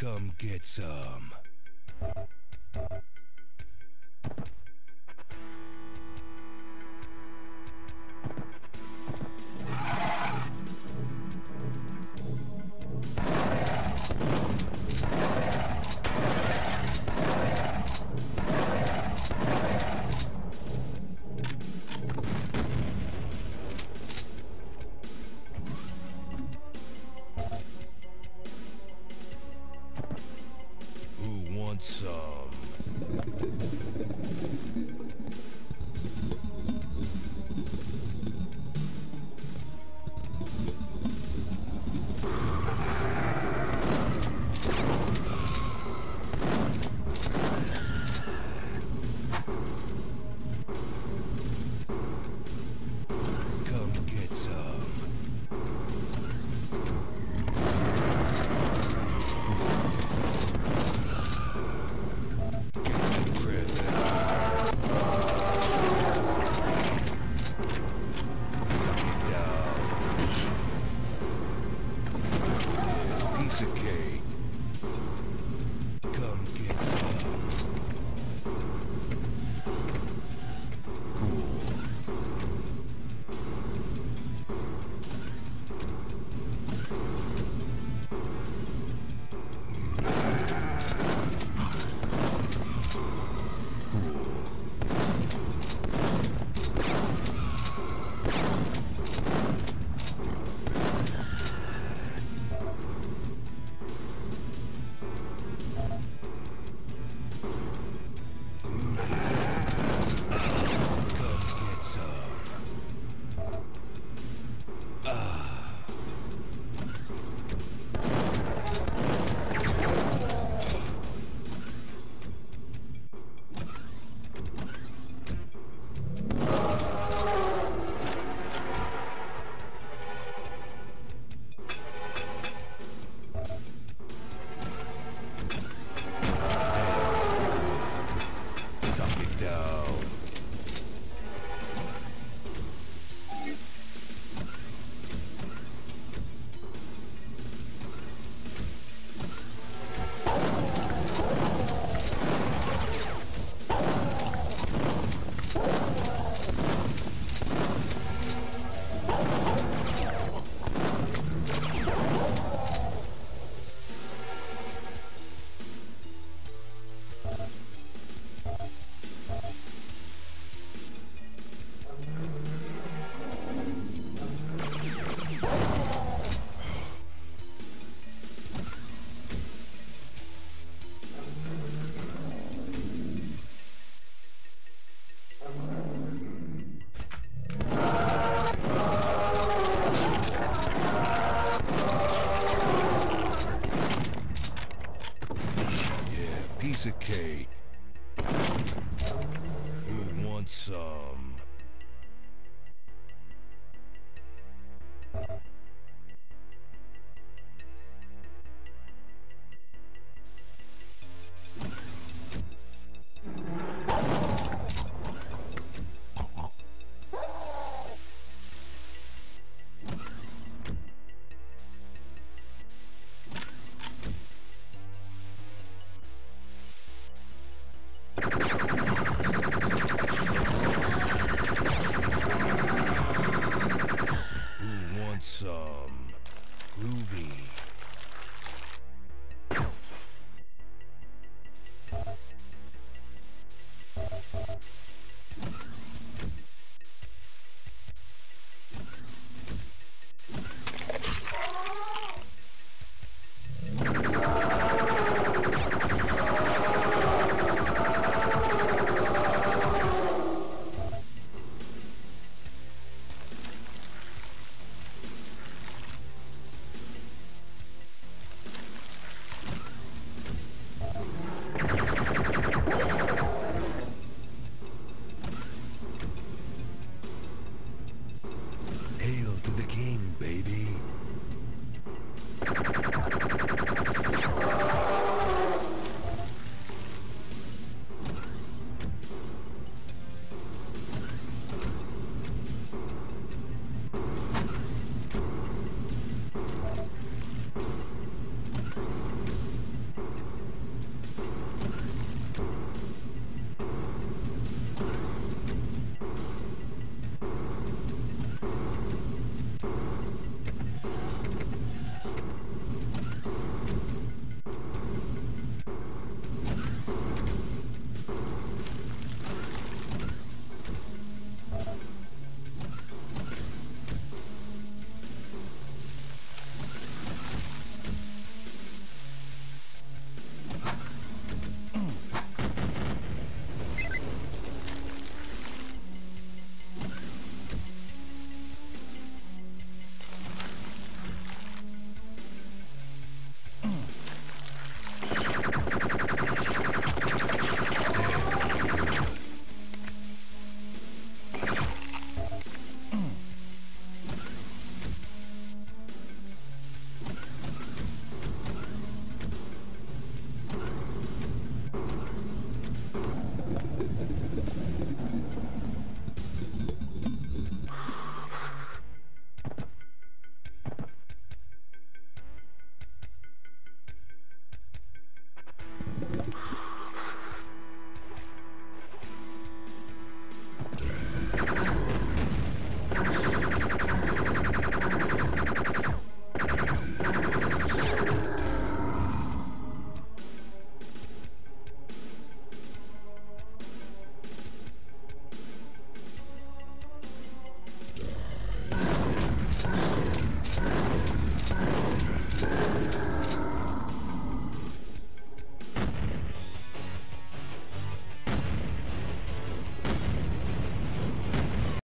Come get some. Piece of cake. Who wants some?